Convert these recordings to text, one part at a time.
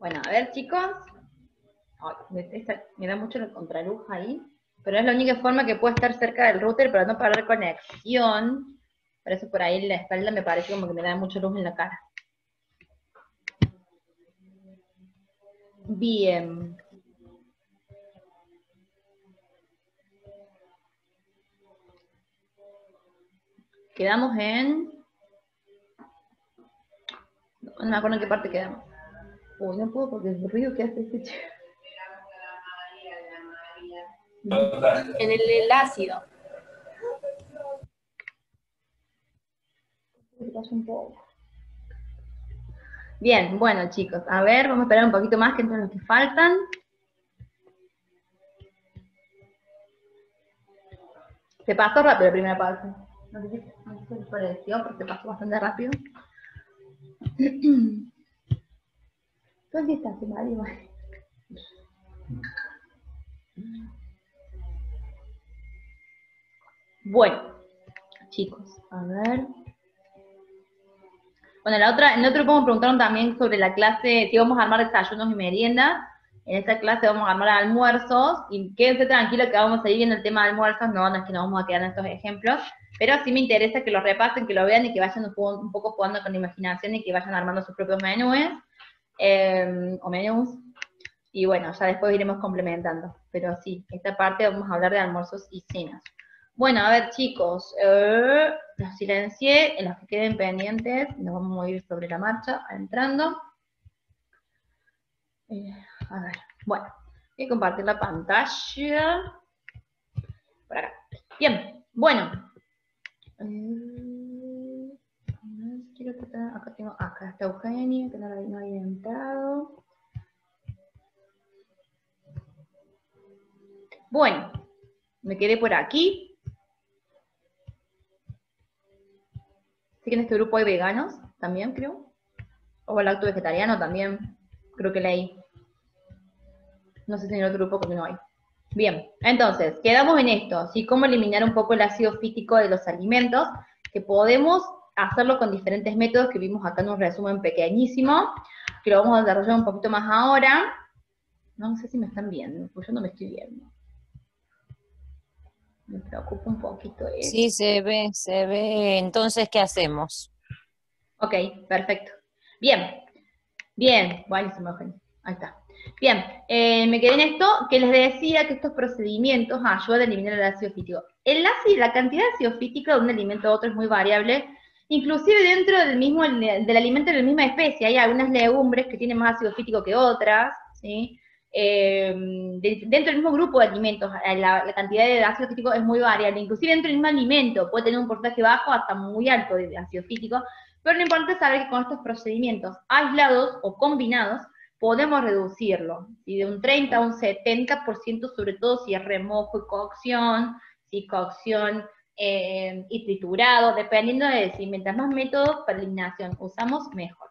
Bueno, a ver, chicos. me da mucho la contraluz ahí. Pero es la única forma que puedo estar cerca del router para no perder conexión. Por eso por ahí la espalda me parece como que me da mucha luz en la cara. Bien. Quedamos en... No me acuerdo en qué parte quedamos. Uy, no puedo porque el ruido que hace este chico. En el, el ácido. Bien, bueno chicos, a ver, vamos a esperar un poquito más que entren los que faltan. Se pasó rápido la primera parte. No sé si les pareció, pero se pasó bastante rápido. ¿Dónde está su marido? Bueno, chicos, a ver. Bueno, la otra, en el otro grupo me preguntaron también sobre la clase, si vamos a armar desayunos y meriendas. En esta clase vamos a armar almuerzos, y quédense tranquilos que vamos a ir viendo el tema de almuerzos, no, no es que nos vamos a quedar en estos ejemplos, pero sí me interesa que lo repasen, que lo vean y que vayan un, poco jugando con la imaginación y que vayan armando sus propios menús, eh, o menús, y bueno, ya después iremos complementando. Pero sí, esta parte vamos a hablar de almuerzos y cenas. Bueno, a ver chicos, eh, los silencié, en los que queden pendientes, nos vamos a mover sobre la marcha, entrando. Eh, a ver, bueno, voy a compartir la pantalla. Por acá. Bien, bueno. Eh, acá tengo, acá está Eugenia, que no, no había entrado. Bueno, me quedé por aquí. que en este grupo hay veganos también, creo. O el acto vegetariano también, creo que leí. No sé si en el otro grupo porque no hay. Bien, entonces, quedamos en esto, ¿sí? Cómo eliminar un poco el ácido fítico de los alimentos, que podemos hacerlo con diferentes métodos que vimos acá en un resumen pequeñísimo, que lo vamos a desarrollar un poquito más ahora. No sé si me están viendo, pues yo no me estoy viendo. Me preocupa un poquito eso. Sí, se ve, se ve. Entonces, ¿qué hacemos? Ok, perfecto. Bien, bien, buenísimo, Eugenio. Ahí está. Bien, eh, me quedé en esto, que les decía que estos procedimientos ayudan a eliminar el ácido fítico. El ácido, la cantidad de ácido fítico de un alimento a otro es muy variable, inclusive dentro del mismo, del alimento de la misma especie. Hay algunas legumbres que tienen más ácido fítico que otras, ¿sí? Eh, dentro del mismo grupo de alimentos, eh, la, cantidad de ácido fítico es muy variable, inclusive dentro del mismo alimento puede tener un porcentaje bajo hasta muy alto de ácido fítico, pero lo importante es saber que con estos procedimientos aislados o combinados podemos reducirlo, de un 30 a un 70%, sobre todo si es remojo y cocción, si cocción eh, y triturado, dependiendo de si mientras más métodos para eliminación usamos, mejor.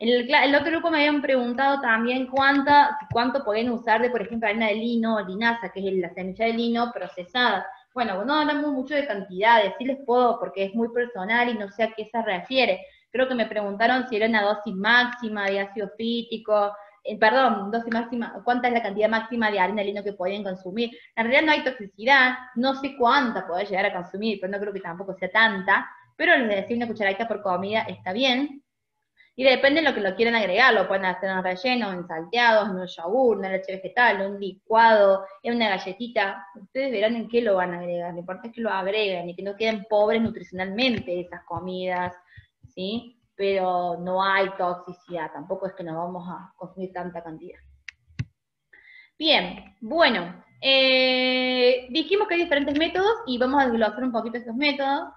En el, otro grupo me habían preguntado también cuánta, cuánto pueden usar de, por ejemplo, harina de lino o linaza, que es la semilla de lino procesada. Bueno, no hablamos mucho de cantidades, sí les puedo, porque es muy personal y no sé a qué se refiere. Creo que me preguntaron si era una dosis máxima de ácido fítico, eh, perdón, dosis máxima, cuánta es la cantidad máxima de harina de lino que pueden consumir. En realidad no hay toxicidad, no sé cuánta puede llegar a consumir, pero no creo que tampoco sea tanta, pero les decía una cucharadita por comida está bien, y depende de lo que lo quieran agregar, lo pueden hacer en relleno, en salteados, en un yogur, en leche vegetal, un licuado, en una galletita. Ustedes verán en qué lo van a agregar. Lo importante es que lo agreguen y que no queden pobres nutricionalmente esas comidas, ¿sí? Pero no hay toxicidad, tampoco es que nos vamos a consumir tanta cantidad. Bien, bueno, eh, dijimos que hay diferentes métodos y vamos a desglosar un poquito estos métodos.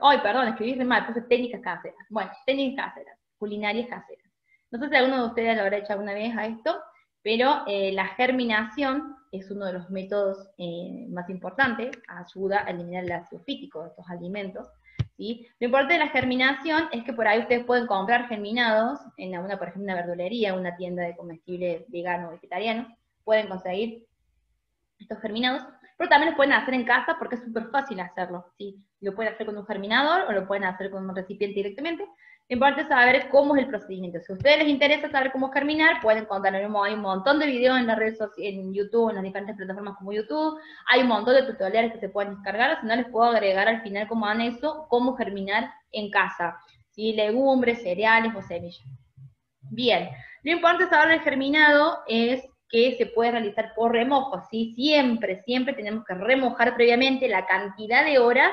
Ay, perdón, escribí mal, puse técnicas caseras. Bueno, técnicas caseras, culinarias caseras. No sé si alguno de ustedes lo habrá hecho alguna vez a esto, pero eh, la germinación es uno de los métodos eh, más importantes, ayuda a eliminar el ácido fítico de estos alimentos. Lo importante de la germinación es que por ahí ustedes pueden comprar germinados en una, por ejemplo, una verdulería, una tienda de comestibles vegano o vegetarianos, pueden conseguir estos germinados, pero también lo pueden hacer en casa porque es súper fácil hacerlo, ¿sí? Lo pueden hacer con un germinador o lo pueden hacer con un recipiente directamente. Importante saber cómo es el procedimiento. Si a ustedes les interesa saber cómo germinar, pueden encontrar, hay un montón de videos en las redes sociales, en YouTube, en las diferentes plataformas como YouTube, hay un montón de tutoriales que se pueden descargar, si no les puedo agregar al final como anexo, cómo germinar en casa, ¿sí? legumbres, cereales o semillas. Bien, lo importante saber del germinado es que se puede realizar por remojo, ¿sí? Siempre, siempre tenemos que remojar previamente la cantidad de horas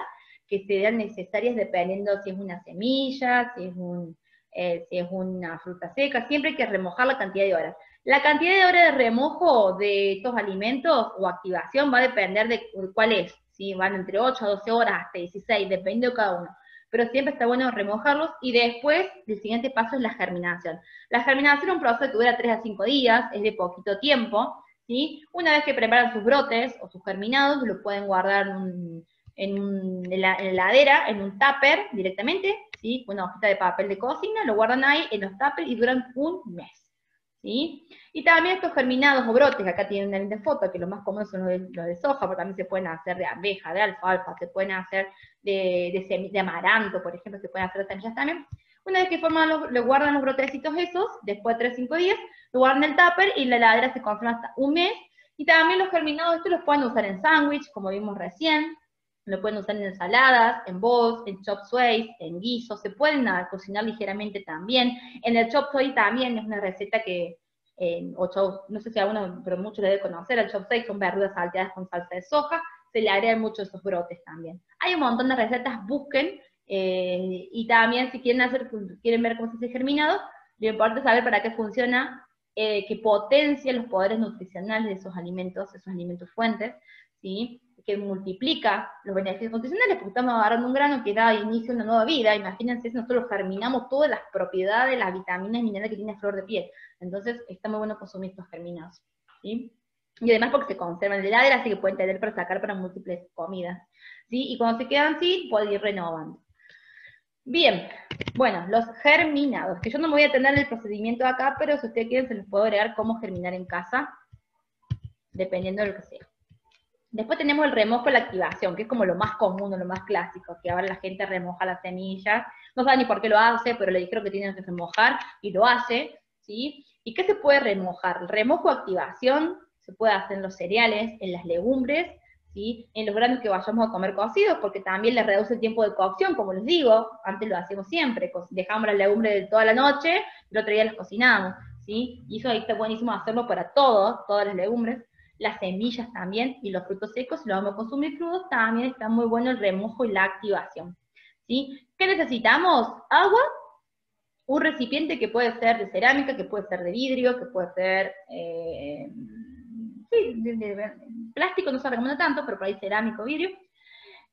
que sean necesarias dependiendo si es una semilla, si es, un, eh, si es una fruta seca, siempre hay que remojar la cantidad de horas. La cantidad de horas de remojo de estos alimentos o activación va a depender de cuál es, si van entre 8 a 12 horas hasta 16, depende de cada uno. Pero siempre está bueno remojarlos y después el siguiente paso es la germinación. La germinación es un proceso que dura 3 a 5 días, es de poquito tiempo, ¿sí? Una vez que preparan sus brotes o sus germinados, lo pueden guardar en un, en, la, heladera, en un tupper directamente, ¿sí? una hojita de papel de cocina, lo guardan ahí en los tuppers y duran un mes. ¿sí? Y también estos germinados o brotes, acá tienen una linda foto, que lo más común son los de, soja, pero también se pueden hacer de abeja, de alfalfa, se pueden hacer de, de, de amaranto, por ejemplo, se pueden hacer de semillas también. Una vez que forman los, lo guardan los brotecitos esos, después de 3-5 días, lo guardan en el tupper y la heladera se conserva hasta un mes. Y también los germinados estos los pueden usar en sándwich, como vimos recién, lo pueden usar en ensaladas, en bowls, en chop suey, en guisos, se pueden cocinar ligeramente también. En el chop suey también es una receta que, o no sé si alguno, pero muchos lo deben conocer, el chop suey son verduras salteadas con salsa de soja, se le agregan mucho esos brotes también. Hay un montón de recetas, busquen, eh, y también si quieren hacer, quieren ver cómo se hace germinado, lo importante es saber para qué funciona, eh, que potencia los poderes nutricionales de esos alimentos, esos alimentos fuentes, ¿sí? Que multiplica los beneficios nutricionales, porque estamos agarrando un grano que da inicio a una nueva vida. Imagínense si nosotros germinamos todas las propiedades, las vitaminas y minerales que tiene flor de piel. Entonces, está muy bueno consumir estos germinados. Y además porque se conservan en la así que pueden tener para sacar para múltiples comidas. Y cuando se quedan así, pueden ir renovando. Bien, bueno, los germinados, que yo no me voy a tener el procedimiento acá, pero si ustedes quieren se les puedo agregar cómo germinar en casa, dependiendo de lo que sea. Después tenemos el remojo y la activación, que es como lo más común, lo más clásico, que ahora la gente remoja las semillas, no sabe ni por qué lo hace, pero le dijeron que tienen que remojar y lo hace, ¿sí? ¿Y qué se puede remojar? El remojo activación se puede hacer en los cereales, en las legumbres, ¿sí? En los granos que vayamos a comer cocidos, porque también les reduce el tiempo de cocción, como les digo, antes lo hacemos siempre, dejamos las legumbres toda la noche, el otro día las cocinamos, ¿sí? Y eso ahí está buenísimo hacerlo para todos, todas las legumbres las semillas también y los frutos secos, si los vamos a consumir crudos, también está muy bueno el remojo y la activación. ¿sí? ¿Qué necesitamos? Agua, un recipiente que puede ser de cerámica, que puede ser de vidrio, que puede ser eh, de, plástico, no se recomienda tanto, pero por ahí cerámico, vidrio.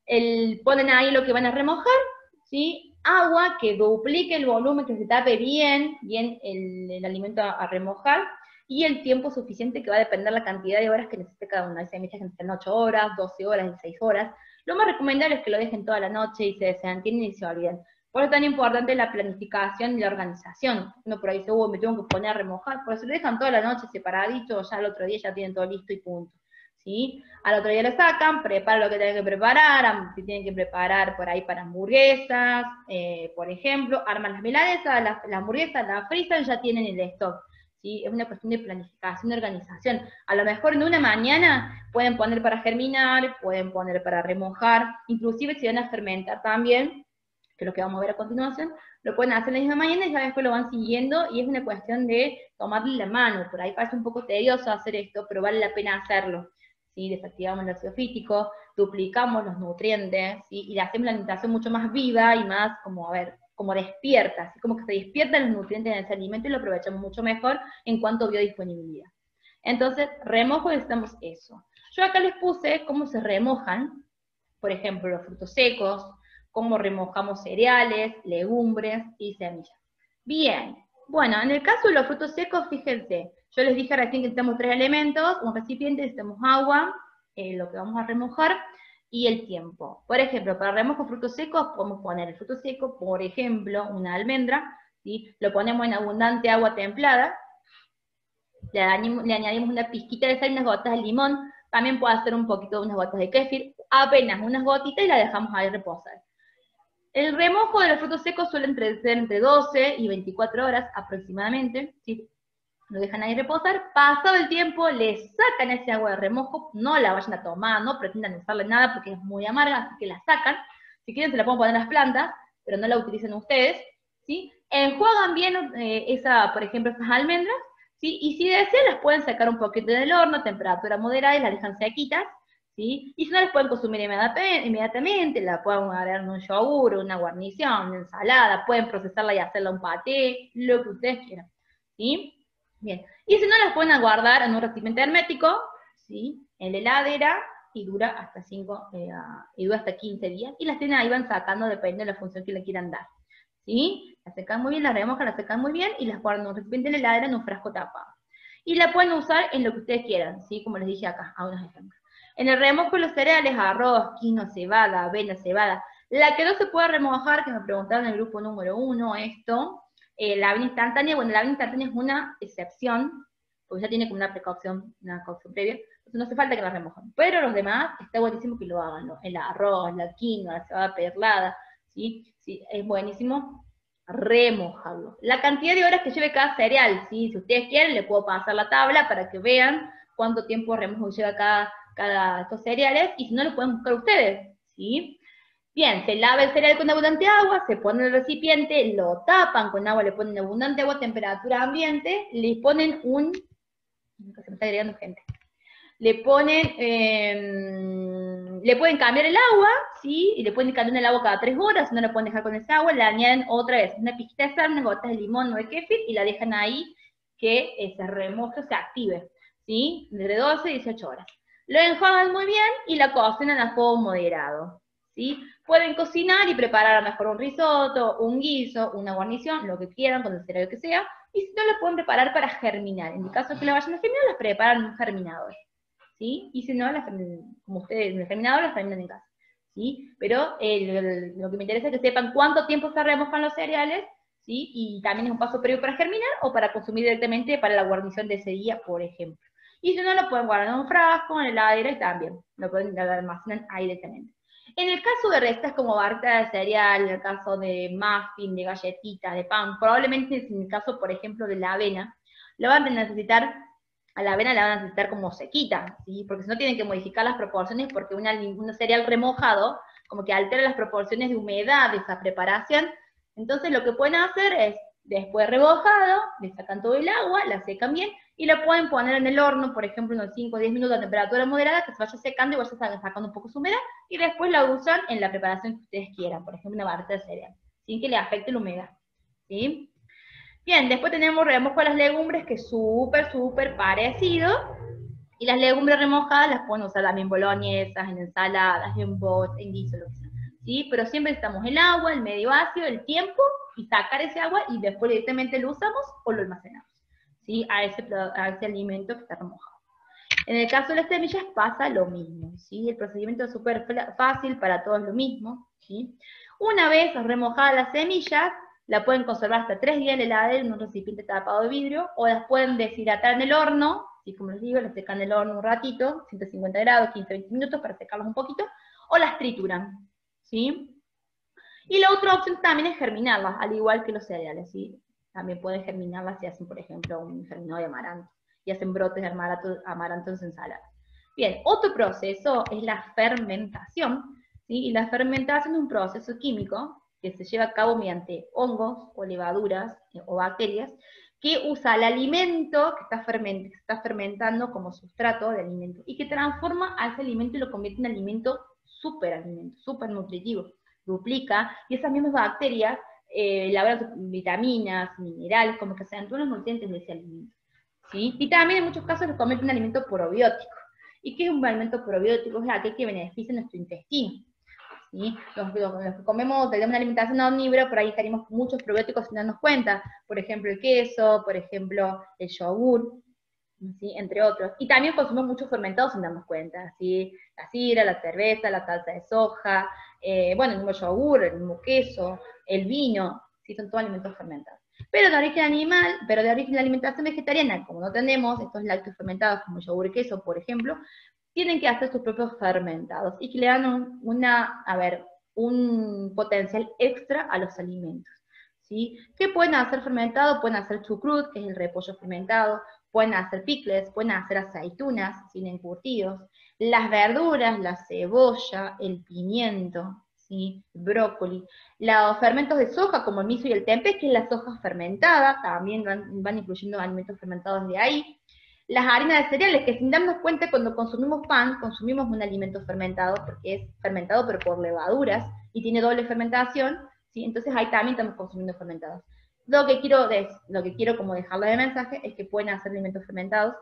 El, ponen ahí lo que van a remojar, ¿sí? agua que duplique el volumen, que se tape bien, bien el, alimento a remojar, y el tiempo suficiente que va a depender la cantidad de horas que necesite cada uno. Hay semillas que necesitan 8 horas, 12 horas, 6 horas. Lo más recomendable es que lo dejen toda la noche y se, entienden y se olviden. Por eso es tan importante la planificación y la organización. Uno por ahí dice, me tengo que poner a remojar, por eso lo dejan toda la noche separadito, ya el otro día ya tienen todo listo y punto. ¿Sí? Al otro día lo sacan, preparan lo que tienen que preparar, si tienen que preparar por ahí para hamburguesas, eh, por ejemplo, arman las milanesas, las, las hamburguesas, las frisan, ya tienen el stock. Es una cuestión de planificación, de organización. A lo mejor en una mañana pueden poner para germinar, pueden poner para remojar, inclusive si van a fermentar también, que es lo que vamos a ver a continuación, lo pueden hacer la misma mañana y ya después lo van siguiendo y es una cuestión de tomarle la mano. Por ahí parece un poco tedioso hacer esto, pero vale la pena hacerlo. ¿sí? Desactivamos el ácido fítico, duplicamos los nutrientes y le hacemos la alimentación mucho más viva y más como, a ver, como despierta, así como que se despiertan los nutrientes en ese alimento y lo aprovechamos mucho mejor en cuanto a biodisponibilidad. Entonces, remojo necesitamos eso. Yo acá les puse cómo se remojan, por ejemplo, los frutos secos, cómo remojamos cereales, legumbres y semillas. Bien, bueno, en el caso de los frutos secos, fíjense, yo les dije recién que necesitamos tres elementos, un recipiente, necesitamos agua, eh, lo que vamos a remojar, y el tiempo. Por ejemplo, para remojo frutos secos podemos poner el fruto seco, por ejemplo, una almendra, ¿sí? lo ponemos en abundante agua templada, le añadimos, una pizquita de sal y unas gotas de limón, también puede hacer un poquito de unas gotas de kéfir, apenas unas gotitas y la dejamos ahí reposar. El remojo de los frutos secos suele ser entre 12 y 24 horas aproximadamente. Lo dejan ahí reposar, pasado el tiempo le sacan ese agua de remojo, no la vayan a tomar, no pretendan usarla en nada porque es muy amarga, así que la sacan, si quieren se la pueden poner a las plantas, pero no la utilicen ustedes, ¿sí? Enjuagan bien eh, esa, por ejemplo, esas almendras, ¿sí? Y si desean las pueden sacar un poquito del horno temperatura moderada y las dejan sequitas, ¿sí? Y si no las pueden consumir inmediatamente, la pueden agregar en un yogur, una guarnición, una ensalada, pueden procesarla y hacerla un paté, lo que ustedes quieran, ¿sí? Bien, y si no las pueden guardar en un recipiente hermético, ¿sí? En la heladera, y dura hasta 5, eh, y dura hasta 15 días, y las tienen ahí, van sacando, depende de la función que le quieran dar, ¿sí? Las secan muy bien, las remojan, las secan muy bien, y las guardan en un recipiente en la heladera en un frasco tapado. Y la pueden usar en lo que ustedes quieran, ¿sí? Como les dije acá, a unos ejemplos. En el remojo los cereales, arroz, quinoa, cebada, avena, cebada. La que no se puede remojar, que me preguntaron en el grupo número uno, esto, eh, la avena instantánea, bueno, la avena instantánea es una excepción, porque ya tiene como una precaución, una cocción previa, entonces no hace falta que la remojen. Pero los demás, está buenísimo que lo hagan, ¿no? El arroz, la quinoa, la cebada perlada, ¿sí? Sí, es buenísimo remojarlo. La cantidad de horas que lleve cada cereal, ¿sí? Si ustedes quieren, le puedo pasar la tabla para que vean cuánto tiempo remojo lleva cada, cada estos cereales, y si no, lo pueden buscar ustedes, ¿sí? Bien, se lava el cereal con abundante agua, se pone en el recipiente, lo tapan con agua, le ponen abundante agua temperatura ambiente, le ponen un... Se me está agregando gente. Le ponen, em, le pueden cambiar el agua, ¿sí? Y le pueden cambiar el agua cada tres horas, no le pueden dejar con esa agua, le añaden otra vez una pizquita de sal, unas gotas de limón o de kefir, y la dejan ahí que ese remojo se active, ¿sí? De 12 a 18 horas. Lo enjuagan muy bien y la cocinan a fuego moderado, Pueden cocinar y preparar a lo mejor un risotto, un guiso, una guarnición, lo que quieran, con el cereal que sea, y si no, lo pueden preparar para germinar. En el caso de que lo vayan a germinar, las preparan en un germinador, ¿sí? Y si no, como ustedes en el germinador, las germinan en casa, ¿sí? Pero lo que me interesa es que sepan cuánto tiempo se remojan los cereales, ¿sí? Y también es un paso previo para germinar o para consumir directamente para la guarnición de ese día, por ejemplo. Y si no, lo pueden guardar en un frasco, en heladera y también lo pueden almacenar ahí directamente. En el caso de restas como barra de cereal, en el caso de muffin, de galletita, de pan, probablemente en el caso, por ejemplo, de la avena, lo van a necesitar, a la avena la van a necesitar como sequita, ¿sí? porque si no tienen que modificar las proporciones, porque una, un cereal remojado como que altera las proporciones de humedad de esa preparación, entonces lo que pueden hacer es, después rebojado, le sacan todo el agua, la secan bien, y la pueden poner en el horno, por ejemplo, unos 5 o 10 minutos a temperatura moderada, que se vaya secando y vaya sacando un poco su humedad, y después la usan en la preparación que ustedes quieran, por ejemplo, una barra de cereal, sin que le afecte la humedad. ¿sí? Bien, después tenemos remojo de las legumbres, que es súper, súper parecido, y las legumbres remojadas las pueden usar también boloñesas, en ensaladas, en bots, en guiso, lo que sea. ¿sí? Pero siempre necesitamos el agua, el medio ácido, el tiempo, y sacar ese agua, y después directamente lo usamos o lo almacenamos a, ese, ese alimento que está remojado. En el caso de las semillas pasa lo mismo, ¿sí? el procedimiento es súper fácil, para todos lo mismo. ¿sí? Una vez remojadas las semillas, la pueden conservar hasta tres días en el heladera en un recipiente tapado de vidrio, o las pueden deshidratar en el horno, ¿sí? como les digo, las secan en el horno un ratito, 150 grados, 15-20 minutos para secarlos un poquito, o las trituran. ¿sí? Y la otra opción también es germinarlas, al igual que los cereales. ¿sí? También pueden germinarlas si hacen, por ejemplo, un germinado de amaranto y hacen brotes de amaranto, amaranto en ensalada. Bien, otro proceso es la fermentación, ¿sí? y la fermentación es un proceso químico que se lleva a cabo mediante hongos o levaduras eh, o bacterias que usa el alimento que está, está fermentando como sustrato de alimento y que transforma a ese alimento y lo convierte en alimento superalimento, super nutritivo. Duplica y esas mismas bacterias eh, vitaminas, minerales, como que sean todos los nutrientes de ese alimento. ¿sí? Y también en muchos casos se convierte un alimento probiótico. ¿Y qué es un alimento probiótico? Es aquel que beneficia nuestro intestino. ¿sí? Los, que comemos, tenemos una alimentación omnívora, por ahí tenemos muchos probióticos sin darnos cuenta. Por ejemplo, el queso, por ejemplo, el yogur, ¿sí? entre otros. Y también consumimos muchos fermentados sin darnos cuenta. ¿sí? La sidra, la cerveza, la salsa de soja, eh, bueno, el mismo yogur, el mismo queso, el vino, sí, son todos alimentos fermentados. Pero de origen animal, pero de origen de alimentación vegetariana, como no tenemos estos lácteos fermentados como yogur y queso, por ejemplo, tienen que hacer sus propios fermentados y que le dan una, a ver, un potencial extra a los alimentos. ¿sí? ¿Qué pueden hacer fermentado? Pueden hacer chucrut, que es el repollo fermentado, pueden hacer picles, pueden hacer aceitunas sin encurtidos, las verduras, la cebolla, el pimiento, ¿sí? brócoli, los fermentos de soja como el miso y el tempe, que es la soja fermentada, también van, incluyendo alimentos fermentados de ahí, las harinas de cereales, que sin darnos cuenta cuando consumimos pan, consumimos un alimento fermentado, porque es fermentado pero por levaduras, y tiene doble fermentación, ¿sí? entonces ahí también estamos consumiendo fermentados. Lo que quiero, lo que quiero como dejarle de mensaje es que pueden hacer alimentos fermentados.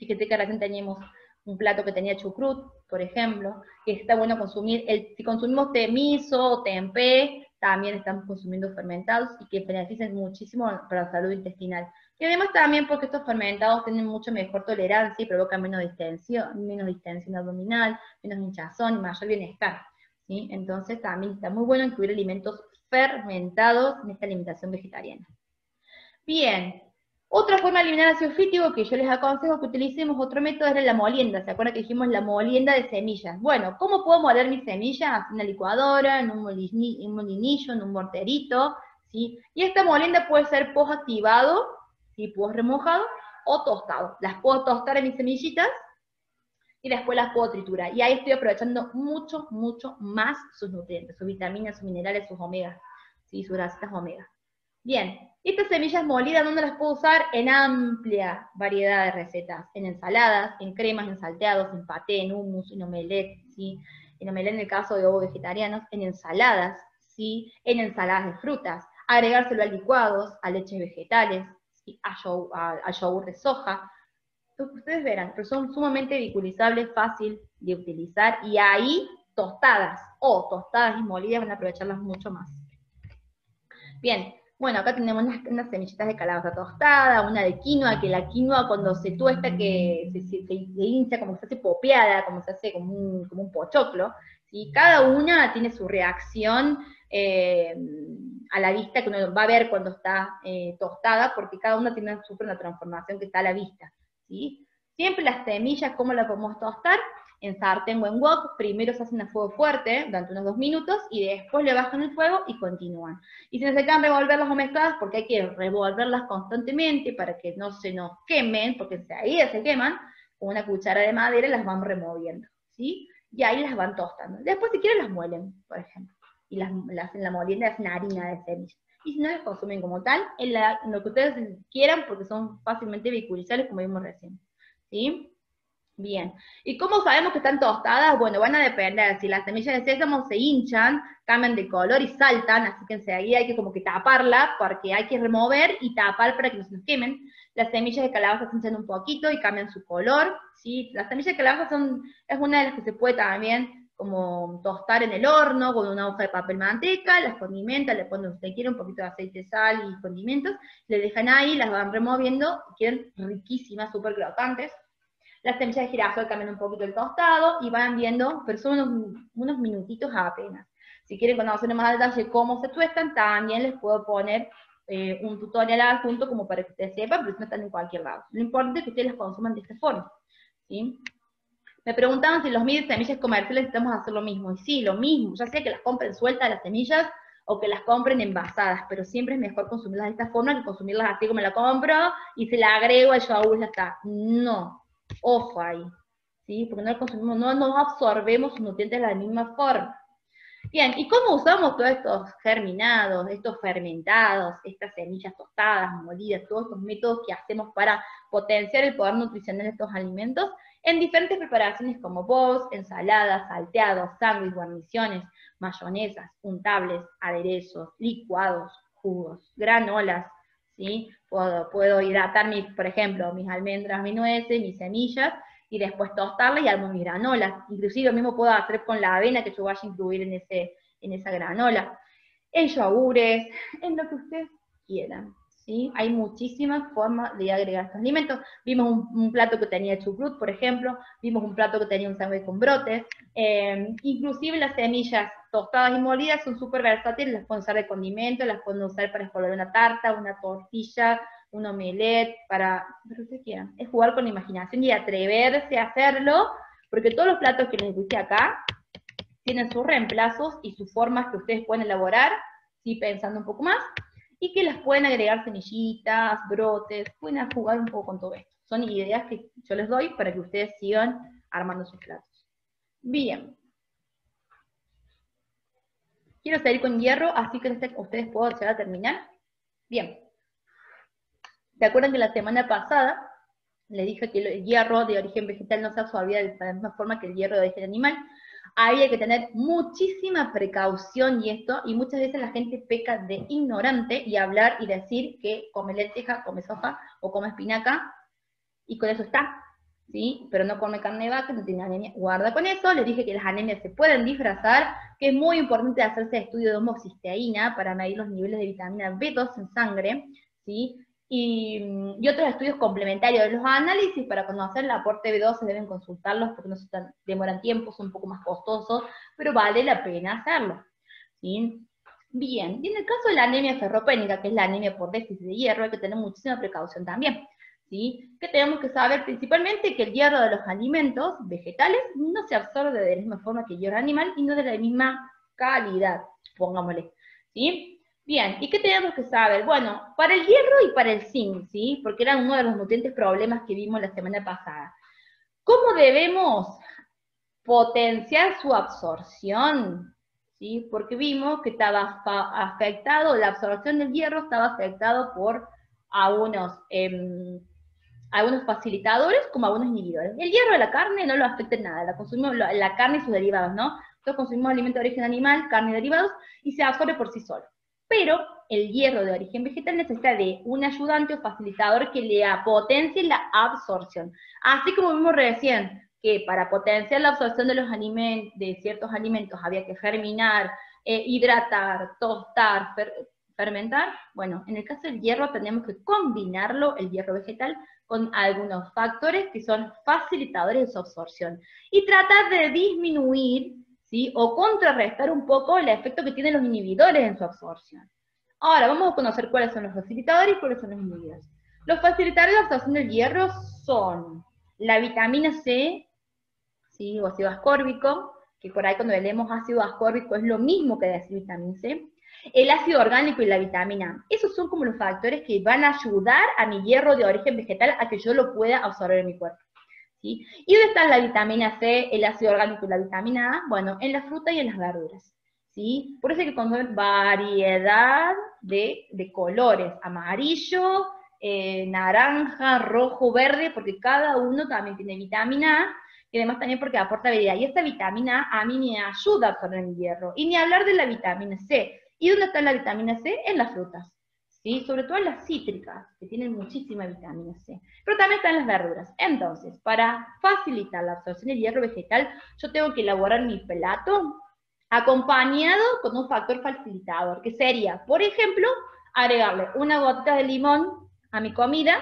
Fíjate que recién teníamos un plato que tenía chucrut, por ejemplo, que está bueno consumir. Si consumimos té miso o tempeh, también estamos consumiendo fermentados y que benefician muchísimo para la salud intestinal. Y además también porque estos fermentados tienen mucho mejor tolerancia y provocan menos distensión, menos distensión abdominal, menos hinchazón y mayor bienestar. ¿sí? Entonces también está muy bueno incluir alimentos fermentados en esta alimentación vegetariana. Bien, otra forma de eliminar ácido fítico que yo les aconsejo que utilicemos, otro método era la molienda, ¿se acuerdan que dijimos la molienda de semillas? Bueno, ¿cómo puedo moler mis semillas? En una licuadora, en un, molinillo, en un morterito, ¿sí? Y esta molienda puede ser post-activado, ¿sí? post remojado, o tostado. Las puedo tostar en mis semillitas, y después las puedo triturar. Y ahí estoy aprovechando mucho, mucho más sus nutrientes, sus vitaminas, sus minerales, sus omegas, ¿sí? sus grasas omega. Bien, estas semillas molidas, ¿dónde las puedo usar? En amplia variedad de recetas, en ensaladas, en cremas, en salteados, en paté, en hummus, en omelette, ¿sí? En omelette en el caso de ovos vegetarianos, en ensaladas, ¿sí? En ensaladas de frutas, agregárselo a licuados, a leches vegetales, a, yogur de soja, ustedes verán, pero son sumamente ridiculizables, fácil de utilizar, y ahí tostadas o tostadas y molidas van a aprovecharlas mucho más. Bien, bueno, acá tenemos unas, semillitas de calabaza tostada, una de quinoa, que la quinoa cuando se tuesta, que se, se, hincha, como se hace popeada, como se hace como un, como pochoclo, cada una tiene su reacción eh, a la vista que uno va a ver cuando está eh, tostada, porque cada una tiene, sufre una transformación que está a la vista. ¿sí? Siempre las semillas, ¿cómo las podemos tostar? En sartén o en wok, primero se hacen a fuego fuerte durante unos dos minutos y después le bajan el fuego y continúan. Y si necesitan revolverlas o mezcladas, porque hay que revolverlas constantemente para que no se nos quemen, porque ahí se queman, con una cuchara de madera las van removiendo, ¿sí? Y ahí las van tostando. Después si quieren las muelen, por ejemplo. Y las, las en la molienda hacen harina de semillas y si no las consumen como tal, en, lo que ustedes quieran, porque son fácilmente vehiculizables, como vimos recién. ¿Sí? Bien. ¿Y cómo sabemos que están tostadas? Bueno, van a depender. Si las semillas de sésamo se hinchan, cambian de color y saltan, así que enseguida hay que como que taparla, porque hay que remover y tapar para que no se quemen. Las semillas de calabaza se hinchan un poquito y cambian su color. ¿sí? Las semillas de calabaza son, es una de las que se puede también como tostar en el horno con una hoja de papel manteca, las condimentan, le ponen usted quiere un poquito de aceite, sal y condimentos, le dejan ahí, las van removiendo, quedan riquísimas, súper crocantes. Las semillas de girasol cambian un poquito el tostado y van viendo, pero son unos, minutitos apenas. Si quieren conocer más detalle cómo se tuestan, también les puedo poner eh, un tutorial adjunto como para que ustedes sepan, pero no están en cualquier lado. Lo importante es que ustedes las consuman de esta forma. ¿sí? Me preguntaban si los mil semillas comerciales necesitamos hacer lo mismo. Y sí, lo mismo, ya sea que las compren sueltas las semillas o que las compren envasadas, pero siempre es mejor consumirlas de esta forma que consumirlas así como la compro y se la agrego al yogur ya está. No, ojo ahí, ¿sí? Porque no consumimos, no nos absorbemos nutrientes de la misma forma. Bien, ¿y cómo usamos todos estos germinados, estos fermentados, estas semillas tostadas, molidas, todos estos métodos que hacemos para potenciar el poder nutricional de estos alimentos? en diferentes preparaciones como bowls, ensaladas, salteados, sándwiches, guarniciones, mayonesas, untables, aderezos, licuados, jugos, granolas, ¿sí? Puedo, hidratar, mis, por ejemplo, mis almendras, mis nueces, mis semillas, y después tostarlas y armo mis granolas. Inclusive lo mismo puedo hacer con la avena que yo vaya a incluir en, ese, en esa granola. En yogures, en lo que ustedes quieran. Hay muchísimas formas de agregar estos alimentos. Vimos un, plato que tenía chucrut, por ejemplo, vimos un plato que tenía un sándwich con brotes, eh, inclusive las semillas tostadas y molidas son súper versátiles, las pueden usar de condimento, las pueden usar para espolvorear una tarta, una tortilla, un omelette, para lo que quieran. Es jugar con la imaginación y atreverse a hacerlo, porque todos los platos que les puse acá tienen sus reemplazos y sus formas que ustedes pueden elaborar, ¿sí? pensando un poco más, y que las pueden agregar semillitas, brotes, pueden jugar un poco con todo esto. Son ideas que yo les doy para que ustedes sigan armando sus platos. Bien. Quiero seguir con hierro, así que ustedes pueden llegar a terminar. Bien. ¿Se acuerdan que la semana pasada les dije que el hierro de origen vegetal no se absorbía de la misma forma que el hierro de origen animal? Había que tener muchísima precaución y esto, y muchas veces la gente peca de ignorante y hablar y decir que come lenteja, come soja o come espinaca, y con eso está, ¿sí? Pero no come carne de vaca, no tiene anemia. Guarda con eso, les dije que las anemias se pueden disfrazar, que es muy importante hacerse estudio de homocisteína para medir los niveles de vitamina B2 en sangre, ¿sí? Y, otros estudios complementarios de los análisis para conocer el aporte B2 se deben consultarlos porque no se demoran tiempo, son un poco más costosos, pero vale la pena hacerlo. ¿sí? Bien, y en el caso de la anemia ferropénica, que es la anemia por déficit de hierro, hay que tener muchísima precaución también. ¿sí? Que tenemos que saber principalmente que el hierro de los alimentos vegetales no se absorbe de la misma forma que el hierro animal y no de la misma calidad, pongámosle. ¿sí? Bien, ¿y qué tenemos que saber? Bueno, para el hierro y para el zinc, ¿sí? Porque eran uno de los nutrientes problemas que vimos la semana pasada. ¿Cómo debemos potenciar su absorción? ¿Sí? Porque vimos que estaba afectado, la absorción del hierro estaba afectado por algunos, eh, algunos facilitadores como algunos inhibidores. El hierro de la carne no lo afecta en nada, la consumimos la carne y sus derivados, ¿no? Nosotros consumimos alimentos de origen animal, carne y derivados, y se absorbe por sí solo pero el hierro de origen vegetal necesita de un ayudante o facilitador que le potencie la absorción. Así como vimos recién, que para potenciar la absorción de, los alimentos, de ciertos alimentos había que germinar, eh, hidratar, tostar, fermentar, bueno, en el caso del hierro tenemos que combinarlo, el hierro vegetal, con algunos factores que son facilitadores de su absorción y tratar de disminuir o contrarrestar un poco el efecto que tienen los inhibidores en su absorción. Ahora, vamos a conocer cuáles son los facilitadores y cuáles son los inhibidores. Los facilitadores de absorción del hierro son la vitamina C, ¿sí? o ácido ascórbico, que por ahí cuando leemos ácido ascórbico es lo mismo que decir vitamina C, el ácido orgánico y la vitamina A. Esos son como los factores que van a ayudar a mi hierro de origen vegetal a que yo lo pueda absorber en mi cuerpo. ¿Y dónde está la vitamina C, el ácido orgánico y la vitamina A? Bueno, en la fruta y en las verduras. ¿sí? Por eso hay que consumir variedad de, colores, amarillo, eh, naranja, rojo, verde, porque cada uno también tiene vitamina A, y además también porque aporta vida. Y esta vitamina A a mí me ayuda a absorber el hierro. Y ni hablar de la vitamina C. ¿Y dónde está la vitamina C? En las frutas. Sobre todo las cítricas, que tienen muchísima vitamina C. Pero también están las verduras. Entonces, para facilitar la absorción del hierro vegetal, yo tengo que elaborar mi plato acompañado con un factor facilitador, que sería, por ejemplo, agregarle una gotita de limón a mi comida,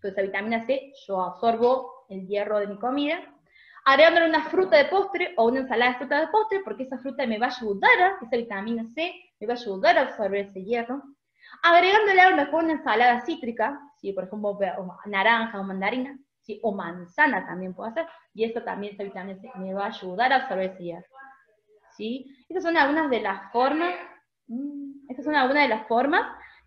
con esa vitamina C, yo absorbo el hierro de mi comida, agregándole una fruta de postre o una ensalada de fruta de postre, porque esa fruta me va a ayudar, esa vitamina C me va a ayudar a absorber ese hierro. Agregándole a lo mejor una ensalada cítrica, ¿sí? por ejemplo, naranja o mandarina, ¿sí? o manzana también puedo hacer, y esto también, esta vitamina me va a ayudar a absorber ese hierro. ¿sí? Estas son algunas de las formas, mm, estas son algunas de las formas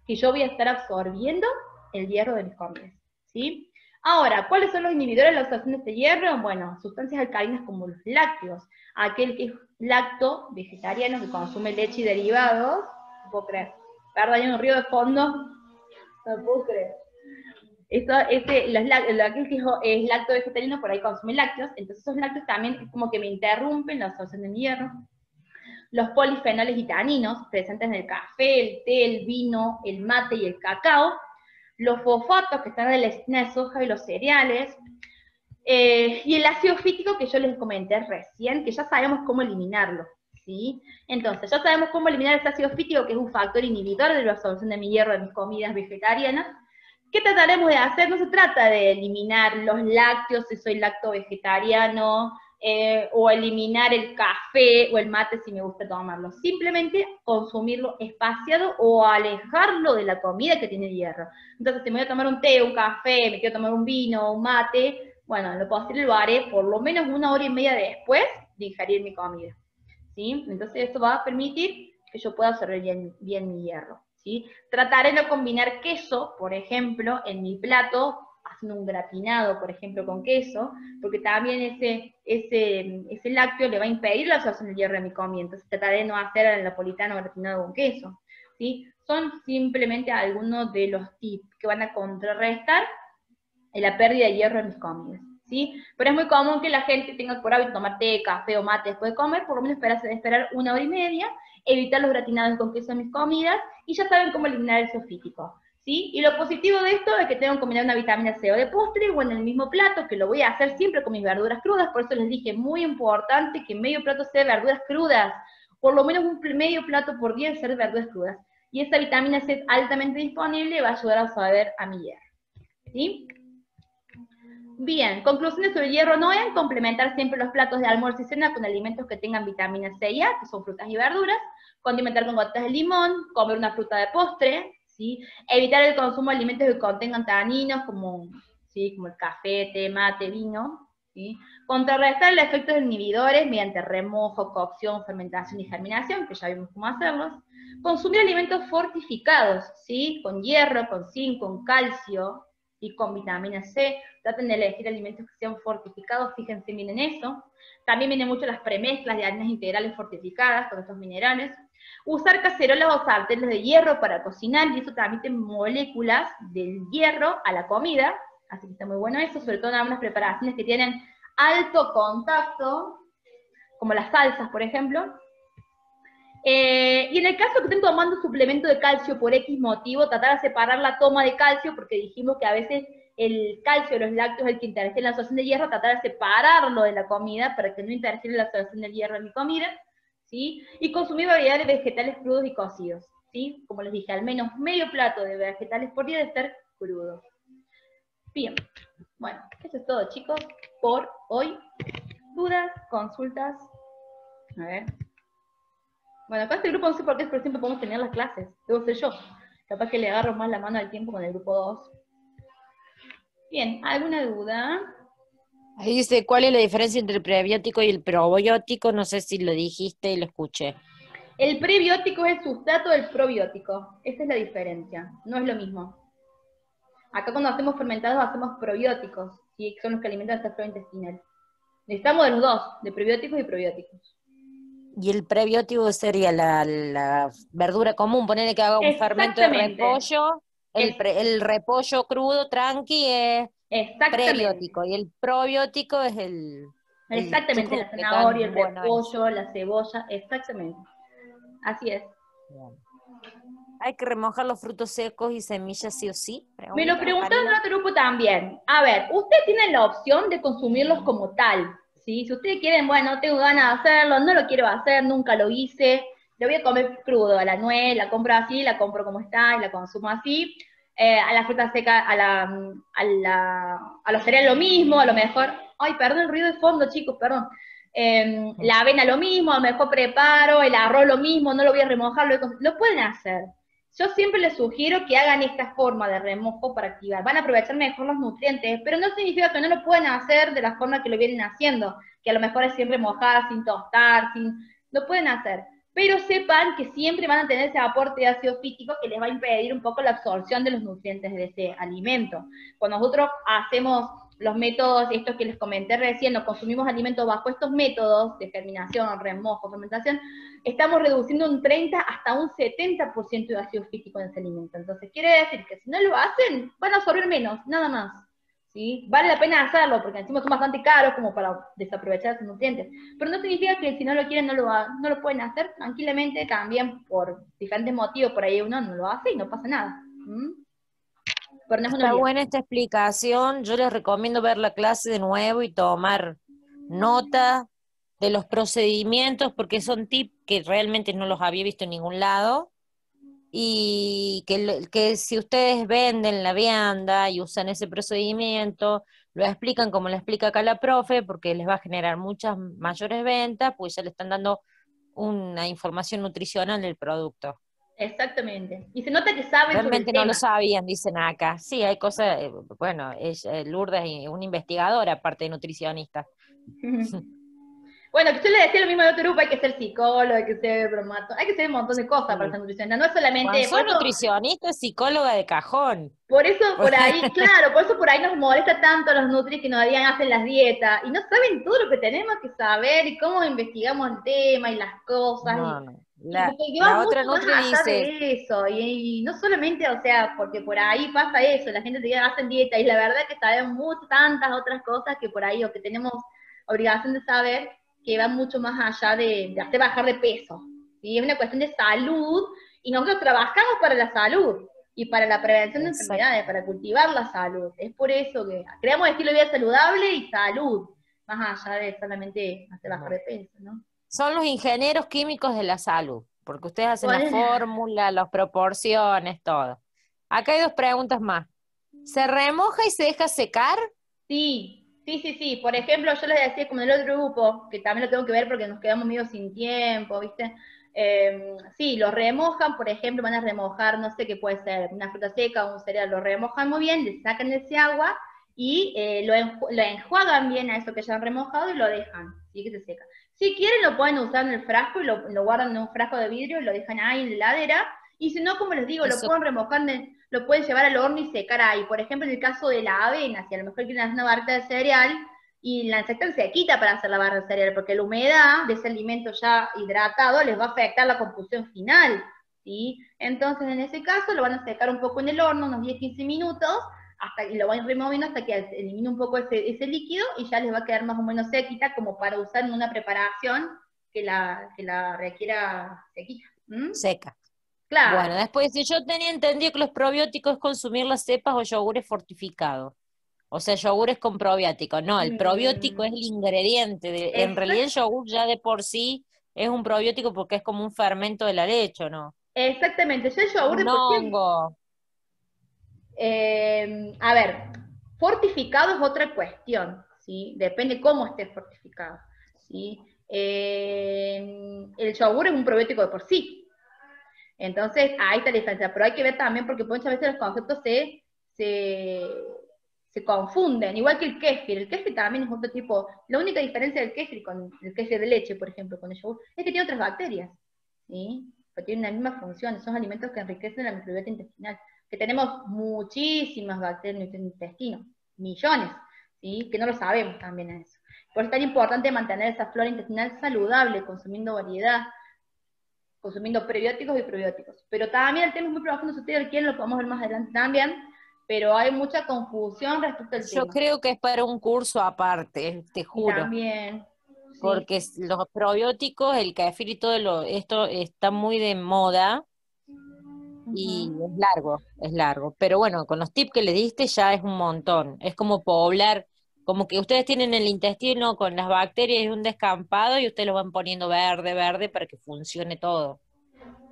que yo voy a estar absorbiendo el hierro de mis comidas, ¿sí? Ahora, ¿cuáles son los inhibidores de la absorción de este hierro? Bueno, sustancias alcalinas como los lácteos. Aquel que es lacto, vegetariano, que consume leche y derivados, puedo creer. Perdón, hay un río de fondo. No puedo creer. Esto, este, aquel que es lacto vegetariano, por ahí consume lácteos, entonces esos lácteos también como que me interrumpen la absorción del hierro. Los polifenoles y taninos, presentes en el café, el té, el vino, el mate y el cacao. Los fosfatos, que están en la esquina de soja y los cereales. Eh, y el ácido fítico que yo les comenté recién, que ya sabemos cómo eliminarlo. ¿Sí? Entonces, ya sabemos cómo eliminar el ácido fítico, que es un factor inhibidor de la absorción de mi hierro en mis comidas vegetarianas. ¿Qué trataremos de hacer? No se trata de eliminar los lácteos si soy lacto vegetariano, eh, o eliminar el café o el mate si me gusta tomarlo. Simplemente consumirlo espaciado o alejarlo de la comida que tiene hierro. Entonces, si me voy a tomar un té, un café, me quiero tomar un vino, un mate, bueno, lo posible lo haré por lo menos una hora y media después de ingerir mi comida. Entonces esto va a permitir que yo pueda absorber bien, mi hierro. Trataré de combinar queso, por ejemplo, en mi plato, haciendo un gratinado, por ejemplo, con queso, porque también ese, ese, ese lácteo le va a impedir la absorción del hierro de mi comida, entonces trataré de no hacer el napolitano gratinado con queso. Son simplemente algunos de los tips que van a contrarrestar la pérdida de hierro en mis comidas. Pero es muy común que la gente tenga por hábito tomar té, café o mate después de comer, por lo menos esperar, esperar una hora y media, evitar los gratinados con queso en mis comidas, y ya saben cómo eliminar el sofítico. ¿Sí? Y lo positivo de esto es que tengo que combinar una vitamina C o de postre o en el mismo plato, que lo voy a hacer siempre con mis verduras crudas, por eso les dije, muy importante que medio plato sea verduras crudas, por lo menos un medio plato por día ser verduras crudas. Y esta vitamina C altamente disponible va a ayudar a saber a mi hierro. ¿Sí? Bien, conclusiones sobre el hierro no es complementar siempre los platos de almuerzo y cena con alimentos que tengan vitamina C y A, que son frutas y verduras, condimentar con gotas de limón, comer una fruta de postre, ¿sí? evitar el consumo de alimentos que contengan taninos como, ¿sí? como el café, té, mate, vino, ¿sí? contrarrestar el efecto de inhibidores mediante remojo, cocción, fermentación y germinación, que ya vimos cómo hacerlos, consumir alimentos fortificados, ¿sí? con hierro, con zinc, con calcio, y con vitamina C. Traten de elegir alimentos que sean fortificados, fíjense bien en eso. También vienen mucho las premezclas de harinas integrales fortificadas con estos minerales. Usar cacerolas o sartenes de hierro para cocinar, y eso transmite moléculas del hierro a la comida, así que está muy bueno eso, sobre todo en algunas preparaciones que tienen alto contacto, como las salsas, por ejemplo, eh, y en el caso que estén tomando suplemento de calcio por X motivo, tratar de separar la toma de calcio, porque dijimos que a veces el calcio de los lácteos es el que interfiere en la absorción de hierro, tratar de separarlo de la comida para que no interfiera en la absorción del hierro en mi comida, ¿sí? Y consumir variedades de vegetales crudos y cocidos, ¿sí? Como les dije, al menos medio plato de vegetales por día debe ser crudo. Bien, bueno, eso es todo chicos por hoy. ¿Dudas? ¿Consultas? A ver. Bueno, acá este grupo no sé por qué, pero siempre podemos tener las clases. Debo ser yo. Capaz que le agarro más la mano al tiempo con el grupo 2. Bien, ¿alguna duda? Ahí dice, ¿cuál es la diferencia entre el prebiótico y el probiótico? No sé si lo dijiste y lo escuché. El prebiótico es el sustrato del probiótico. Esa es la diferencia. No es lo mismo. Acá cuando hacemos fermentados hacemos probióticos, que son los que alimentan el flora intestinal. Necesitamos de los dos, de prebióticos y probióticos. Y el prebiótico sería la, verdura común, ponerle que haga un fermento de repollo. El, el, repollo crudo, tranqui, es prebiótico. Y el probiótico es el. Exactamente, la zanahoria, el repollo, la cebolla, exactamente. Así es. Hay que remojar los frutos secos y semillas sí o sí. Me lo preguntaron en otro grupo también. A ver, ustedes tienen la opción de consumirlos como tal. Si ustedes quieren, bueno, tengo ganas de hacerlo, no lo quiero hacer, nunca lo hice, lo voy a comer crudo, a la nuez, la compro así, la compro como está y la consumo así. Eh, a la fruta seca, a la, a la, a lo mismo, a lo mejor, ay, perdón el ruido de fondo, chicos, perdón. Em, la avena lo mismo, a lo mejor preparo, el arroz lo mismo, no lo voy a remojar, lo, lo pueden hacer. Yo siempre les sugiero que hagan esta forma de remojo para activar. Van a aprovechar mejor los nutrientes, pero no significa que no lo puedan hacer de la forma que lo vienen haciendo, que a lo mejor es siempre mojar, sin tostar, sin... Lo pueden hacer. Pero sepan que siempre van a tener ese aporte de ácido fítico que les va a impedir un poco la absorción de los nutrientes de ese alimento. Cuando nosotros hacemos los métodos, estos que les comenté recién, nos consumimos alimentos bajo estos métodos de germinación, remojo, fermentación, estamos reduciendo un 30 hasta un 70% de ácido físico en ese alimento. Entonces, quiere decir que si no lo hacen, van a absorber menos, nada más. ¿sí? Vale la pena hacerlo, porque encima son bastante caros como para desaprovechar esos nutrientes. Pero no significa que si no lo quieren, no lo, no lo pueden hacer tranquilamente, también por diferentes motivos, por ahí uno no lo hace y no pasa nada. Está buena esta explicación. Yo les recomiendo ver la clase de nuevo y tomar nota de los procedimientos, porque son tips que realmente no los había visto en ningún lado. Y que, que si ustedes venden la vianda y usan ese procedimiento, lo explican como lo explica acá la profe, porque les va a generar muchas mayores ventas, pues ya le están dando una información nutricional del producto. Exactamente. Y se nota que saben. Realmente no lo sabían, dicen acá. Sí, hay cosas. Eh, bueno, es, eh, Lourdes es una investigadora, aparte de nutricionista. Bueno, yo le decía lo mismo de otro grupo, hay que ser psicólogo, hay que ser bromato, hay que ser un montón de cosas para ser nutricionista, no es solamente... Sos nutricionista, psicóloga de cajón. Por eso por ahí, claro, por eso por ahí nos molesta tanto los nutris que nos digan hacen las dietas, y no saben todo lo que tenemos que saber, y cómo investigamos el tema, y las cosas, La, la otra nutri dice... eso, y, no solamente, o sea, porque por ahí pasa eso, la gente te hacen dieta, y la verdad que sabemos muchas, tantas otras cosas que por ahí, o que tenemos obligación de saber, que va mucho más allá de, hacer bajar de peso. ¿sí? Es una cuestión de salud y nosotros trabajamos para la salud y para la prevención de enfermedades, para cultivar la salud. Es por eso que creamos estilo de vida saludable y salud, más allá de solamente hacer bajar de peso. ¿no? Son los ingenieros químicos de la salud, porque ustedes hacen la fórmula, las proporciones, todo. Acá hay dos preguntas más. ¿Se remoja y se deja secar? Sí, Sí, sí, sí. Por ejemplo, yo les decía como en el otro grupo, que también lo tengo que ver porque nos quedamos medio sin tiempo, ¿viste? Eh, sí, lo remojan, por ejemplo, van a remojar, no sé qué puede ser, una fruta seca o un cereal, lo remojan muy bien, le sacan ese agua y eh, lo, enjuagan bien a eso que ya han remojado y lo dejan, ¿sí? Que se seca. Si quieren, lo pueden usar en el frasco y lo, guardan en un frasco de vidrio y lo dejan ahí en la heladera. Y si no, como les digo, lo pueden remojar lo pueden llevar al horno y secar ahí. Por ejemplo, en el caso de la avena, si a lo mejor quieren hacer una barra de cereal, y la se quita para hacer la barra de cereal, porque la humedad de ese alimento ya hidratado les va a afectar la composición final, ¿sí? Entonces, en ese caso, lo van a secar un poco en el horno, unos 10-15 minutos, hasta y lo van removiendo hasta que elimine un poco ese, ese, líquido y ya les va a quedar más o menos sequita como para usar en una preparación que la, que la requiera sequita. Seca. Bueno, después, si yo tenía entendido que los probióticos es consumir las cepas o yogures fortificados. O sea, yogures con probióticos. No, el probiótico es el ingrediente. en realidad el yogur ya de por sí es un probiótico porque es como un fermento de la leche, ¿no? Exactamente, yo el yogur de por eh, a ver, fortificado es otra cuestión, ¿sí? Depende cómo esté fortificado, ¿sí? Eh, el yogur es un probiótico de por sí, entonces, ahí está la diferencia, pero hay que ver también porque muchas veces los conceptos se, se, confunden, igual que el kéfir, el kéfir también es otro tipo, la única diferencia del kéfir con el kéfir de leche, por ejemplo, con el yogur, es que tiene otras bacterias, ¿sí? Pero tienen la misma función, son alimentos que enriquecen la microbiota intestinal, que tenemos muchísimas bacterias en el intestino, millones, ¿sí? Que no lo sabemos también eso. Por eso es tan importante mantener esa flora intestinal saludable, consumiendo variedad, consumiendo prebióticos y probióticos. Pero también el tema es muy profundo, si ustedes quieren lo podemos ver más adelante también, pero hay mucha confusión respecto al tema. Yo creo que es para un curso aparte, te juro. también. Porque los probióticos, el kefir y todo lo, esto está muy de moda y es largo, es largo. Pero bueno, con los tips que le diste ya es un montón. Es como poblar, como que ustedes tienen el intestino con las bacterias y un descampado y ustedes lo van poniendo verde, verde para que funcione todo.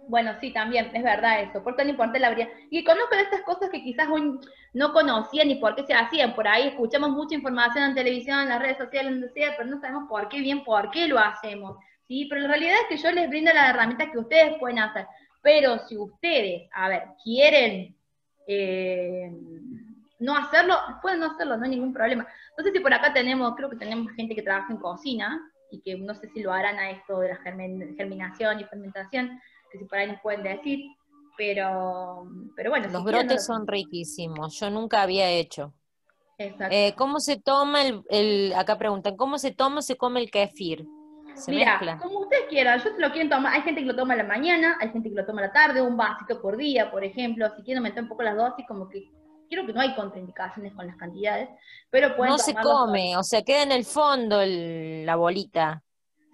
Bueno, sí, también, es verdad eso. Por tan importante la variedad. Y conozco estas cosas que quizás hoy no conocían ni por qué se hacían. Por ahí escuchamos mucha información en televisión, en las redes sociales, en sea, pero no sabemos por qué, bien por qué lo hacemos. ¿sí? Pero la realidad es que yo les brindo las herramientas que ustedes pueden hacer. Pero si ustedes, a ver, quieren eh, no hacerlo, pueden no hacerlo, no hay ningún problema. No sé si por acá tenemos, creo que tenemos gente que trabaja en cocina y que no sé si lo harán a esto de la germinación y fermentación, que si por ahí nos pueden decir, pero, pero bueno. Los brotes son riquísimos, yo nunca había hecho. Exacto. Eh, ¿Cómo se toma el, acá preguntan, ¿cómo se toma o se come el kefir? ¿Se Mira, como ustedes quieran, yo se lo quieren tomar, hay gente que lo toma a la mañana, hay gente que lo toma a la tarde, un vasito por día, por ejemplo, si quieren aumentar un poco las dosis, como que creo que no hay contraindicaciones con las cantidades, pero pueden No se come, o sea, queda en el fondo la bolita.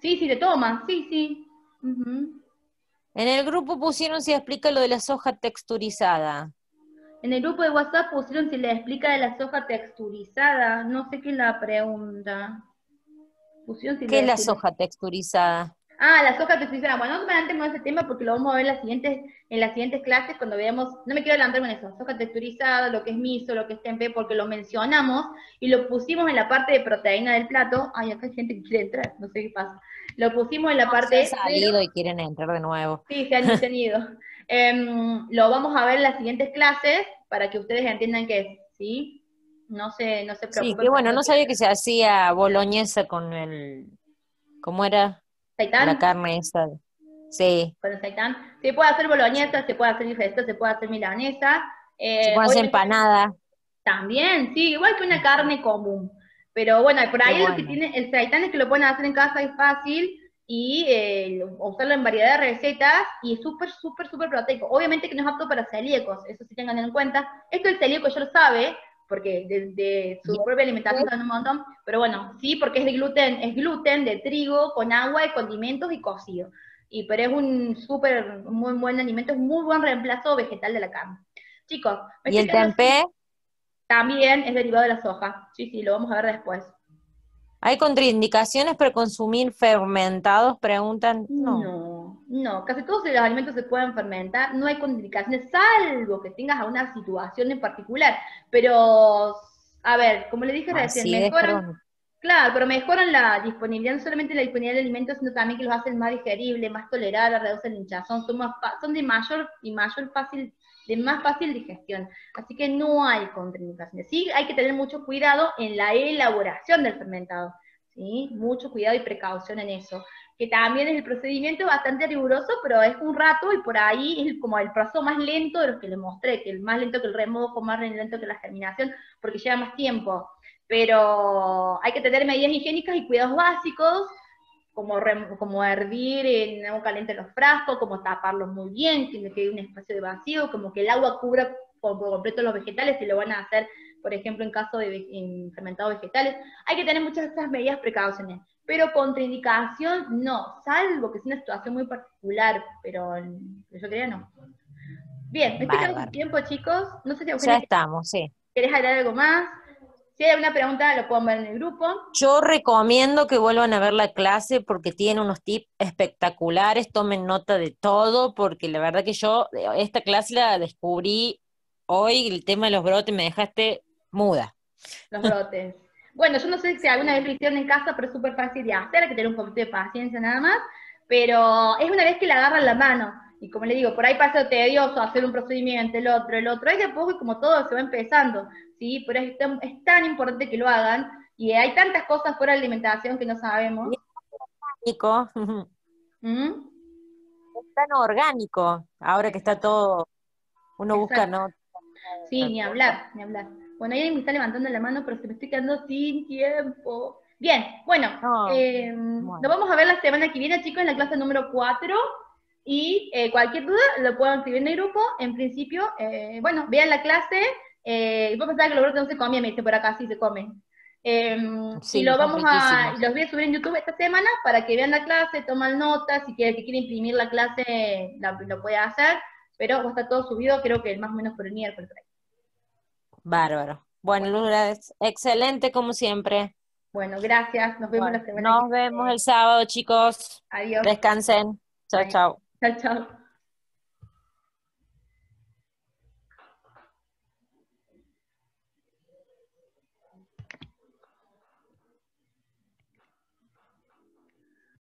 Sí, sí, te toman, sí, sí. En el grupo pusieron si explica lo de la soja texturizada. En el grupo de WhatsApp pusieron si le explica de la soja texturizada. No sé qué es la pregunta. ¿Qué es la soja texturizada? Ah, la soja texturizada. Bueno, no me adelantemos ese tema porque lo vamos a ver en las siguientes, en las siguientes clases cuando veamos, no me quiero adelantar con eso, soja texturizada, lo que es miso, lo que es tempeh, porque lo mencionamos y lo pusimos en la parte de proteína del plato. Ay, acá hay gente que quiere entrar, no sé qué pasa. Lo pusimos en la parte... Se han salido y quieren entrar de nuevo. Sí, se han detenido. Em, lo vamos a ver en las siguientes clases para que ustedes entiendan qué es, ¿sí? No se, no se preocupen. Sí, que bueno, no sabía que se hacía boloñesa con el ¿Cómo era? ¿Seitán? La carne esa. Sí. Con el seitán. Se puede hacer boloñesa, se puede hacer resta, se puede hacer milanesa. Eh, Se puede hacer empanada. También, sí, igual que una carne común. Pero bueno, por ahí Qué lo que bueno. tiene, el seitán es que lo pueden hacer en casa, es fácil, y eh, usarlo en variedad de recetas, y es súper, súper, súper proteico. Obviamente que no es apto para celíacos, eso sí tengan en cuenta. Esto el celíaco ya lo sabe, porque desde su Bien. propia alimentación saben un montón, pero bueno, sí, porque es de gluten, es gluten de trigo con agua y condimentos y cocido. Y pero es un súper, muy buen alimento, es un muy buen reemplazo vegetal de la carne. Chicos, me ¿Y el tempé? también es derivado de la soja. Sí, sí, lo vamos a ver después. ¿Hay contraindicaciones para consumir fermentados? Preguntan. No. No, no, casi todos los alimentos se pueden fermentar, no hay contraindicaciones, salvo que tengas alguna situación en particular. Pero, a ver, como le dije recién, mejoran, claro, pero mejoran la disponibilidad, no solamente la disponibilidad de alimentos, sino también que los hacen más digeribles, más tolerables, reducen el hinchazón, son, más son de mayor y mayor fácil, de más fácil digestión. Así que no hay contraindicaciones. Sí, hay que tener mucho cuidado en la elaboración del fermentado. ¿sí? Mucho cuidado y precaución en eso. Que también es el procedimiento bastante riguroso, pero es un rato y por ahí es como el proceso más lento de los que les mostré, que el más lento que el remojo, más lento que la germinación, porque lleva más tiempo. Pero hay que tener medidas higiénicas y cuidados básicos, como, como hervir en agua caliente los frascos, como taparlos muy bien, que quede un espacio de vacío, como que el agua cubra por, completo los vegetales, si lo van a hacer, por ejemplo, en caso de en fermentados vegetales. Hay que tener muchas de estas medidas precauciones, pero contraindicación no, salvo que sea una situación muy particular, pero yo creo no. Bien, me sin tiempo, chicos. No sé si Ya Eugenia, estamos, sí. querés agregar algo más. Si hay alguna pregunta, lo pueden ver en el grupo. Yo recomiendo que vuelvan a ver la clase porque tiene unos tips espectaculares, tomen nota de todo, porque la verdad que yo esta clase la descubrí hoy, el tema de los brotes me dejaste muda. los brotes. Bueno, yo no sé si alguna vez lo hicieron en casa, pero es súper fácil de hacer, hay que tener un poquito de paciencia nada más, pero es una vez que le agarran la mano, y como le digo, por ahí pasa tedioso hacer un procedimiento, el otro, el otro, es de poco y como todo se va empezando, ¿sí? Pero es tan, es tan importante que lo hagan, y hay tantas cosas fuera de alimentación que no sabemos. Nico, ¿Mm? es tan orgánico, ahora que está todo, uno busca. ¿no? Sí, ni hablar, ni hablar. Bueno, ahí me está levantando la mano, pero se me estoy quedando sin tiempo. Bien, bueno, No, eh, bueno. nos vamos a ver la semana que viene, chicos, en la clase número 4. Y eh, cualquier duda lo pueden escribir en el grupo. En principio, eh, bueno, vean la clase. Eh, yo pensaba que los brotes no se comían, me dice por acá, sí se comen. Eh, Sí, y lo vamos a, los voy a subir en YouTube esta semana para que vean la clase, toman notas, si quiere, que quiere imprimir la clase, la- lo puede hacer, pero va a estar todo subido, creo que más o menos por el miércoles. por ahí. Bárbaro. Bueno, Lourdes, excelente como siempre. Bueno, gracias. Nos vemos Bueno, la semana nos vemos el sábado, chicos. Adiós. Descansen. Chao, chao. Chao, chao.